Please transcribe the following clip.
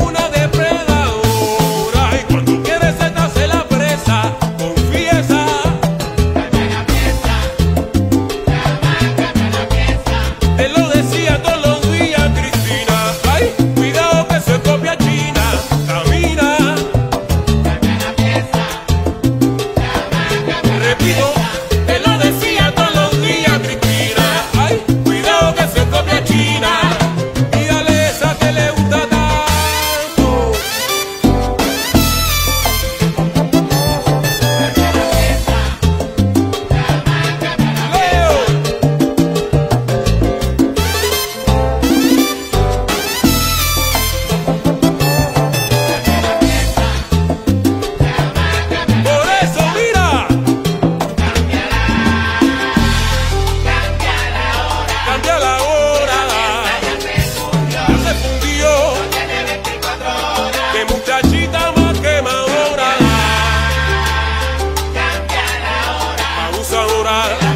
Una depredadora. Y cuando quieres, se te la presa. Confiesa. Él lo decía todo. a orar